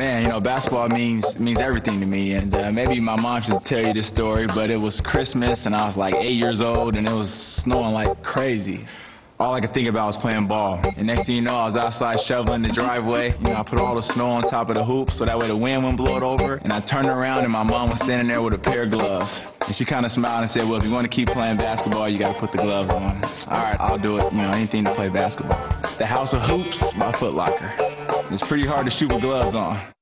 Man, you know, basketball means means everything to me, and uh, maybe my mom should tell you this story, but it was Christmas, and I was like eight years old, and it was snowing like crazy. All I could think about was playing ball. And next thing you know, I was outside shoveling the driveway. You know, I put all the snow on top of the hoop so that way the wind wouldn't blow it over. And I turned around and my mom was standing there with a pair of gloves. And she kind of smiled and said, well, if you want to keep playing basketball, you got to put the gloves on. All right, I'll do it. You know, anything to play basketball. The House of Hoops by Foot Locker. It's pretty hard to shoot with gloves on.